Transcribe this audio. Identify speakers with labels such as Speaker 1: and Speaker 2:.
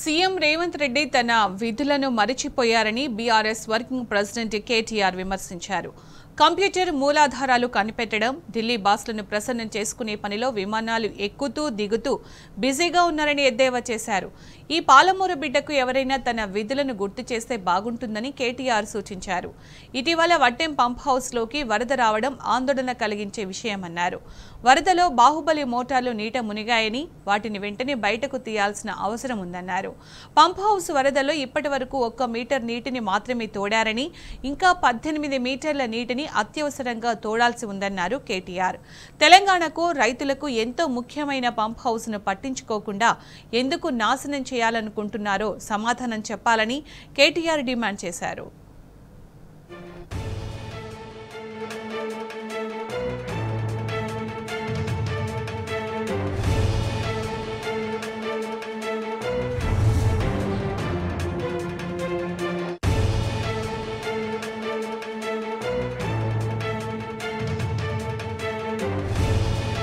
Speaker 1: CM Revanth Reddy తన విధులను మరిచిపోయారని బీఆర్ఎస్ వర్కింగ్ ప్రెసిడెంట్ కేటీఆర్ విమర్శించారు. కంప్యూటర్ మూలాధారాలు కనిపెట్టడం ఢిల్లీ బాస్లను ప్రసన్నం చేసుకునే పనిలో విమానాలు ఎక్కుతూ దిగుతూ బిజీగా ఉన్నారని ఎద్దేవా చేశారు. ఈ పాలమూరు బిడ్డకు ఎవరైనా తన విధులను గుర్తు చేస్తే బాగుంటుందని కేటీఆర్ సూచించారు. ఇటీవల వట్టెం పంప్ హౌస్లోకి వరద రావడం ఆందోళన కలిగించే విషయమన్నారు. వరదలో బాహుబలి మోటార్లు నీట మునిగాయని వాటిని వెంటనే బయటకు తీయాల్సిన అవసరం ఉందన్నారు. పంప్ హౌస్ వరదలో ఇప్పటి వరకు ఒక్క మీటర్ నీటిని మాత్రమే తోడారని ఇంకా పద్దెనిమిది మీటర్ల నీటిని అత్యవసరంగా తోడాల్సి ఉందన్నారు కేటీఆర్. తెలంగాణకు రైతులకు ఎంతో ముఖ్యమైన పంప్ హౌస్ను పట్టించుకోకుండా ఎందుకు నాశనం చేయాలనుకుంటున్నారో సమాధానం చెప్పాలని కేటీఆర్ డిమాండ్ చేశారు.